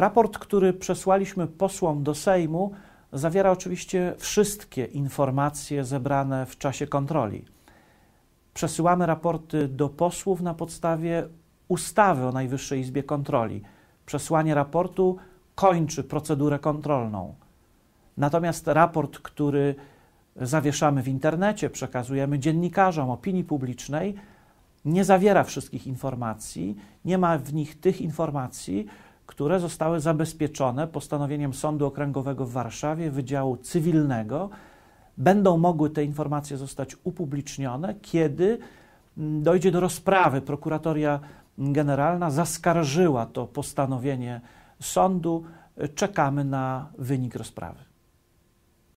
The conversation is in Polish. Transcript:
Raport, który przesłaliśmy posłom do Sejmu, zawiera oczywiście wszystkie informacje zebrane w czasie kontroli. Przesyłamy raporty do posłów na podstawie ustawy o Najwyższej Izbie Kontroli. Przesłanie raportu kończy procedurę kontrolną. Natomiast raport, który zawieszamy w internecie, przekazujemy dziennikarzom, opinii publicznej, nie zawiera wszystkich informacji, nie ma w nich tych informacji, które zostały zabezpieczone postanowieniem Sądu Okręgowego w Warszawie, Wydziału Cywilnego. Będą mogły te informacje zostać upublicznione, kiedy mm, dojdzie do rozprawy. Prokuratoria Generalna zaskarżyła to postanowienie sądu. Czekamy na wynik rozprawy.